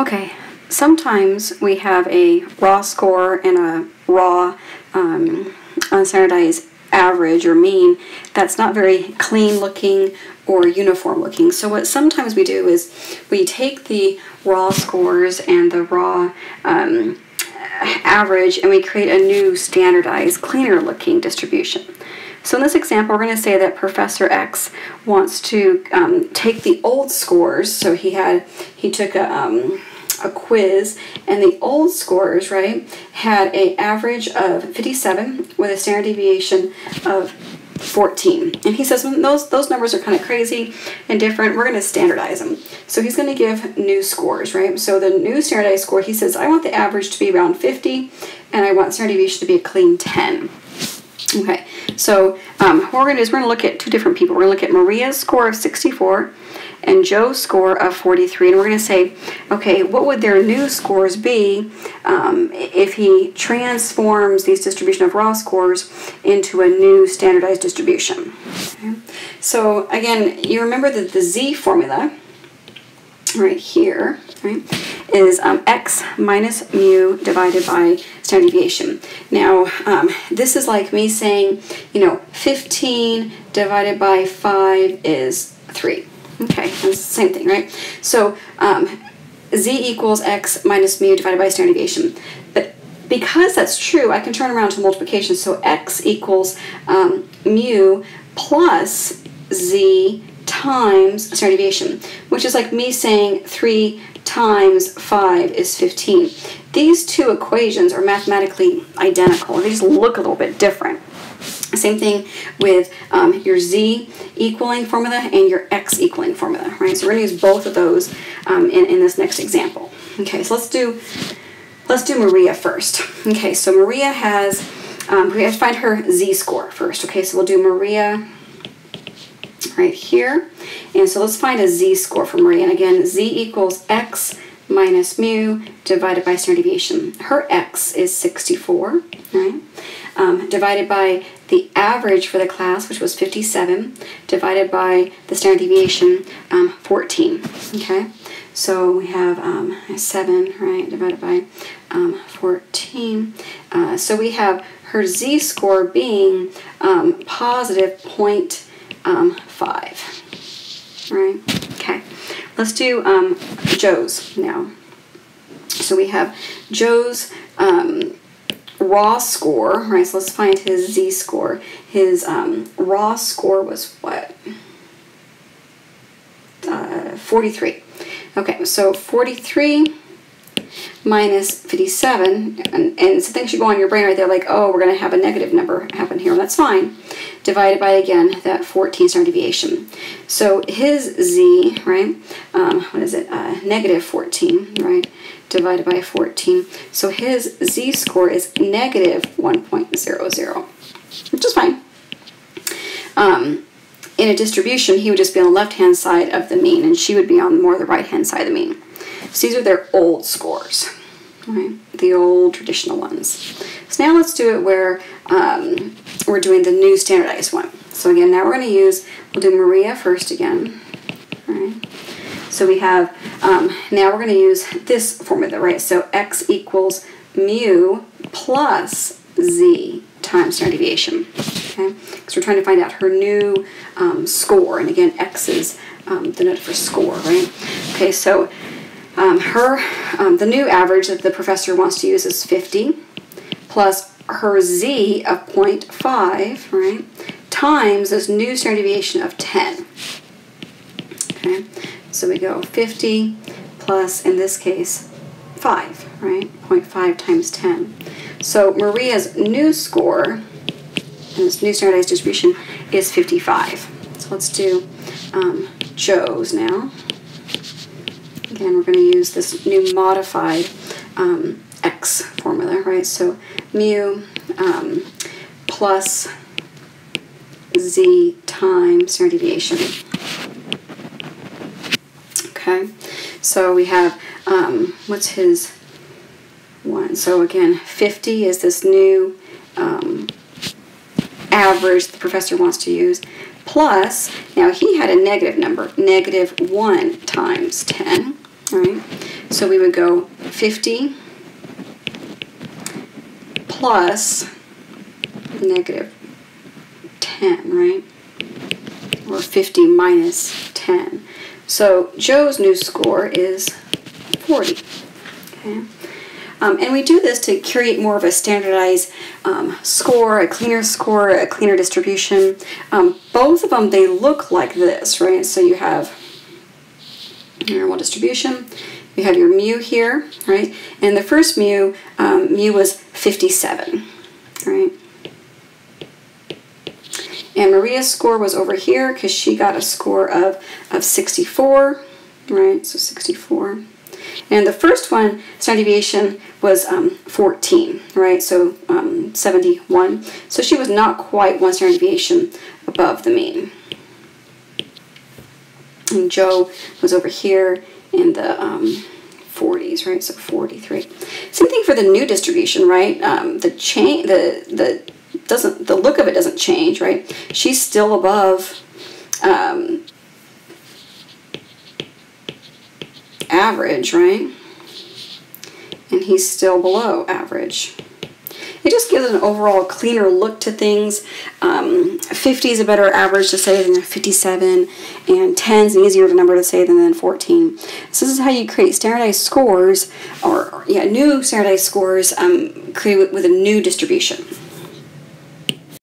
Okay, sometimes we have a raw score and a raw um, unstandardized average or mean that's not very clean looking or uniform looking. So what sometimes we do is we take the raw scores and the raw um, average and we create a new standardized, cleaner looking distribution. So in this example, we're going to say that Professor X wants to um, take the old scores. So he had, he took a, um, a quiz and the old scores, right, had an average of 57 with a standard deviation of 14. And he says those, those numbers are kind of crazy and different, we're going to standardize them. So he's going to give new scores, right? So the new standardized score, he says, I want the average to be around 50 and I want standard deviation to be a clean 10. Okay, so um, what we're going to do is we're going to look at two different people. We're going to look at Maria's score of 64 and Joe's score of 43. And we're going to say, okay, what would their new scores be um, if he transforms these distribution of raw scores into a new standardized distribution? Okay. So again, you remember that the Z formula right here right, is um, x minus mu divided by standard deviation. Now, um, this is like me saying, you know, 15 divided by 5 is 3. Okay, that's the same thing, right? So um, z equals x minus mu divided by standard deviation. But because that's true, I can turn around to multiplication. So x equals um, mu plus z times standard deviation, which is like me saying 3 times 5 is 15. These two equations are mathematically identical. They just look a little bit different. Same thing with um, your z equaling formula and your x equaling formula, right? So we're going to use both of those um, in, in this next example. Okay, so let's do let's do Maria first. Okay, so Maria has um, we have to find her z score first. Okay, so we'll do Maria right here, and so let's find a z score for Maria. And again, z equals x minus mu divided by standard deviation. Her x is 64, right? Um, divided by the average for the class, which was 57, divided by the standard deviation, um, 14, okay? So we have um, 7, right, divided by um, 14. Uh, so we have her z-score being um, positive 0.5, um, five. right? Okay, let's do um, Joe's now. So we have Joe's um, raw score, right? So let's find his z-score. His um, raw score was what? Uh, 43. Okay, so 43 minus 57, and, and so things should go on your brain right there like, oh, we're going to have a negative number happen here, and that's fine, divided by, again, that 14 standard deviation. So his z, right, um, what is it, uh, negative 14, right, divided by 14. So his z-score is negative 1.00, which is fine. Um, in a distribution, he would just be on the left-hand side of the mean, and she would be on more the right-hand side of the mean. So these are their old scores, right? The old traditional ones. So now let's do it where um, we're doing the new standardized one. So again, now we're going to use, we'll do Maria first again, right? So we have, um, now we're going to use this formula, right? So x equals mu plus z times standard deviation, okay? Because we're trying to find out her new um, score, and again, x is um, denoted for score, right? Okay, so um, her, um, the new average that the professor wants to use is 50 plus her z of 0.5, right, times this new standard deviation of 10. Okay, so we go 50 plus, in this case, 5, right, 0.5 times 10. So Maria's new score, and this new standardized distribution, is 55. So let's do um, Joe's now. Again, we're going to use this new modified um, x formula, right? So mu um, plus z times standard deviation. Okay, so we have, um, what's his one? So again, 50 is this new um, average the professor wants to use, plus, now he had a negative number, negative 1 times 10, right? So we would go 50 plus negative 10, right? Or 50 minus 10. So Joe's new score is 40. Okay. Um, and we do this to create more of a standardized um, score, a cleaner score, a cleaner distribution. Um, both of them, they look like this, right? So you have normal distribution, you have your mu here, right? And the first mu, um, mu was 57, right? And Maria's score was over here because she got a score of, of 64, right? So 64. And the first one, standard deviation, was um, 14, right? So um, 71. So she was not quite one standard deviation above the mean. And Joe was over here in the um, 40s, right? So 43. Same thing for the new distribution, right? Um, the chain, the the doesn't the look of it doesn't change, right? She's still above um, average, right? And he's still below average. It just gives an overall cleaner look to things. Um, 50 is a better average to say than 57, and 10 is an easier number to say than, than 14. So this is how you create standardized scores, or, yeah, new standardized scores um, created with a new distribution.